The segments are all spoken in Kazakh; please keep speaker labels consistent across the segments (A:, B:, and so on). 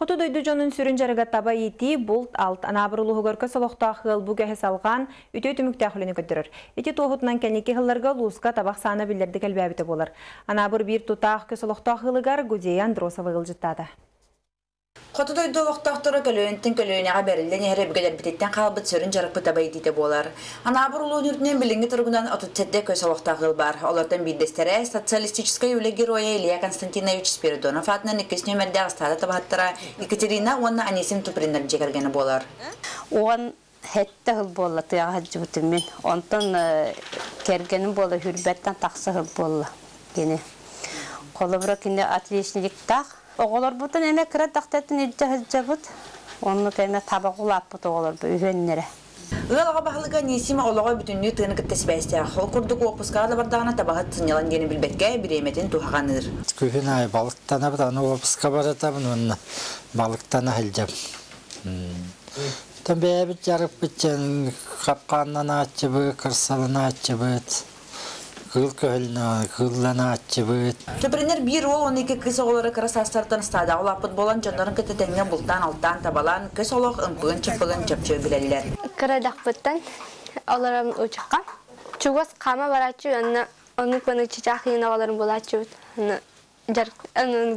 A: Құты дойду жонын сүрін жарыға таба еті бұлт алт анабырылы ғығырқы солықта қыл бүге салған үтей түмікті ақылыны көттірір. Еті тоғытынан кәнеке қылларға луысқа табақ саны білдерді кәлбәбіті болыр. Анабыр бір тұтақ көсолықта қылығар Гудеян Дросова ғылжыттады.
B: Хотодой долоқтақтыры көлөөнтін көлөөнеға бәрілден әрі бүгелер бітеттен қалбыт сөрін жарық бұтабай дейті болар. Анабыр ұлы үніртінен білінгі тұрғынан отутетте көз олықтағыл бар. Олардан бидестері социалистической үлі героя Илья Константинович Спиридонов атынан екес нөмірде астады табаттыра Екатерина Онна Анисим Тупринер жекергені болар.
C: Оған хетті хыл болла тыяға хаджыбытым мен. Онтон кергенім болла хүрбәттен тақсы хыл болла. Кіне отличник тақ. Оғылар бұтын әме кірі тақтатын үдді хаджабыт. Оны кәме табағылап бұт оғылар бұ үйеннері.
B: Ыалаға бағылыға несима олаға бүтінні тыны кіттеспәсті. Ол күрдік опускаға бардағына табағат сынялан дені білбетке біреметен тухағаныр.
D: Күхін ай балықтана бұд, аны опуска баратабын, оны балықтана хілжап. Тон бәбіт жарып бітчен, қапқаннан атчыбы, кырсалына атчыбыт. Кыл кыллана атчыбыт.
B: Бір ол 12 кыз оғылары кырасастартан стада олапыт болан бұлтан табалан көз олық ымпығын чыпығын чөпчө білелер.
E: оларым учакка чугас барачу оны болачу жар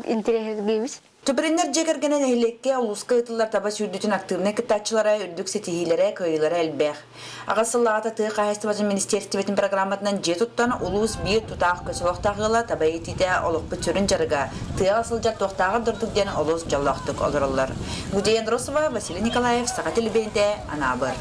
E: интерес гибис
B: Төпірінер жекергенен әйлекке ұлысқа ұтылар таба сүрдүтін активне кітатчылара үрдік сетихилere көйлері әлбәқ. Ағасыллағата тұғы қайысты базын министерстібетін программатынан же тұттан ұлыс бір тұтақ көсіліқтағыла таба етіде олықпы түрін жарыға. Тұғы асыл жар тоқтағы дұрдық дені ұлыс жаллақтық олырылар. Гудейен Росова, Василий Николаев, Сағат Елбейінде, Анабыр.